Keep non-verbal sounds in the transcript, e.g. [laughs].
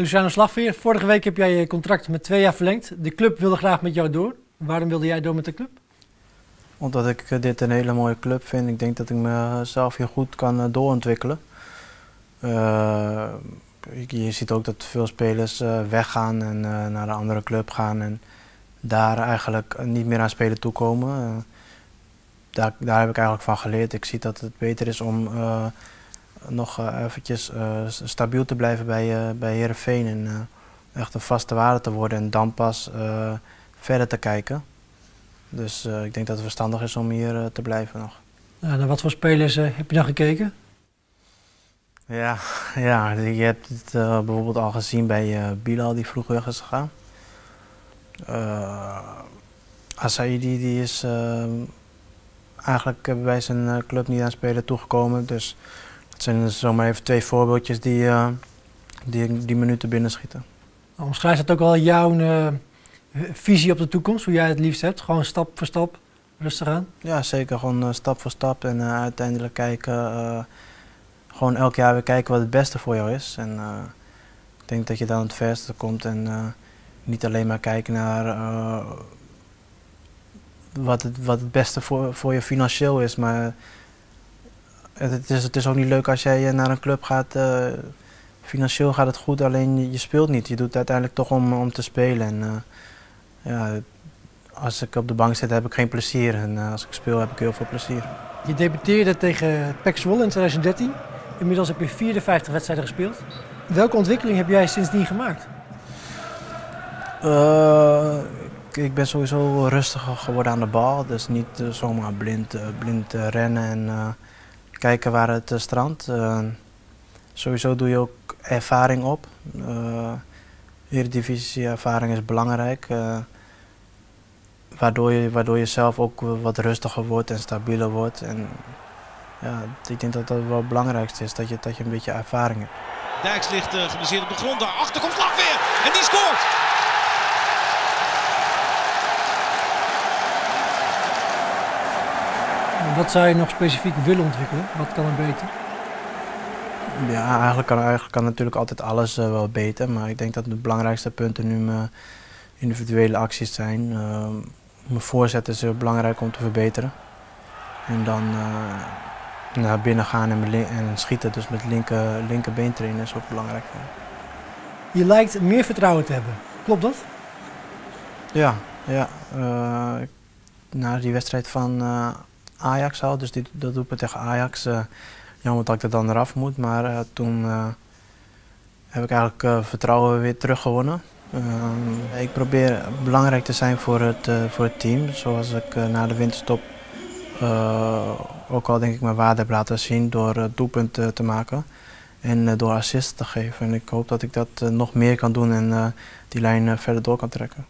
Luciano Slagveer, vorige week heb jij je contract met twee jaar verlengd. De club wilde graag met jou door. Waarom wilde jij door met de club? Omdat ik eh, dit een hele mooie club vind. Ik denk dat ik mezelf hier goed kan eh, doorontwikkelen. Uh, je ziet ook dat veel spelers weggaan en naar een andere club gaan en daar eigenlijk niet meer aan spelen toekomen. daar, daar heb ik eigenlijk van geleerd. Ik zie dat het beter is om nog eventjes stabiel te blijven bij, bij Herenveen en echt een vaste waarde te worden en dan pas verder te kijken. Dus uh, ik denk dat het verstandig is om hier uh, te blijven nog. Nou, naar wat voor spelers uh, heb je dan gekeken? Ja, [laughs] ja je hebt het bijvoorbeeld al gezien bij Bilal die vroeg weg is gegaan. Asaidi die is eigenlijk bij zijn club niet aan spelen toegekomen. Dus dat zijn zomaar even twee voorbeeldjes die die, die minuten binnenschieten. Omschrijft dat ook wel jouw visie op de toekomst, hoe jij het liefst hebt? Gewoon stap voor stap, rustig aan? Ja, zeker. Gewoon uh, stap voor stap en uh, uiteindelijk kijken. Uh, gewoon elk jaar weer kijken wat het beste voor jou is. En ik denk dat je dan het verste komt en niet alleen maar kijken naar wat, het, wat het beste voor, voor je financieel is. Maar het, is, het is ook niet leuk als jij naar een club gaat. financieel gaat het goed, alleen je, speelt niet. Je doet het uiteindelijk toch om, om te spelen. En, ja, als ik op de bank zit heb ik geen plezier en als ik speel heb ik heel veel plezier. Je debuteerde tegen PEC Zwolle in 2013. Inmiddels heb je 54 wedstrijden gespeeld. Welke ontwikkeling heb jij sindsdien gemaakt? Uh, ik ben sowieso rustiger geworden aan de bal. Dus niet uh, zomaar blind, blind rennen en kijken waar het strandt. sowieso doe je ook ervaring op. Eredivisie-ervaring is belangrijk. Waardoor, je, waardoor je zelf ook wat rustiger wordt en stabieler wordt. En ja, ik denk dat dat wel het belangrijkste is, dat je, dat je een beetje ervaring hebt. Dijks ligt uh, op de grond. Daarachter komt Slag weer. En die scoort. Wat zou je nog specifiek willen ontwikkelen? Wat kan er beter? Ja, eigenlijk kan, eigenlijk kan natuurlijk altijd alles uh, wel beter. Maar ik denk dat de belangrijkste punten nu mijn individuele acties zijn. Uh, mijn voorzet is heel belangrijk om te verbeteren. En dan uh, naar binnen gaan en, en, schieten, dus met linker, linkerbeen trainen is ook belangrijk. Je lijkt meer vertrouwen te hebben, klopt dat? Ja, ja. na die wedstrijd van Ajax al, dus dat doe ik tegen Ajax jammer dat ik er dan eraf moet. Maar uh, toen uh, heb ik eigenlijk uh, vertrouwen weer teruggewonnen. ik probeer belangrijk te zijn voor het, voor het team. Zoals ik na de winterstop ook al denk ik mijn waarde heb laten zien door doelpunten te maken. En door assists te geven. En ik hoop dat ik dat nog meer kan doen en die lijn verder door kan trekken.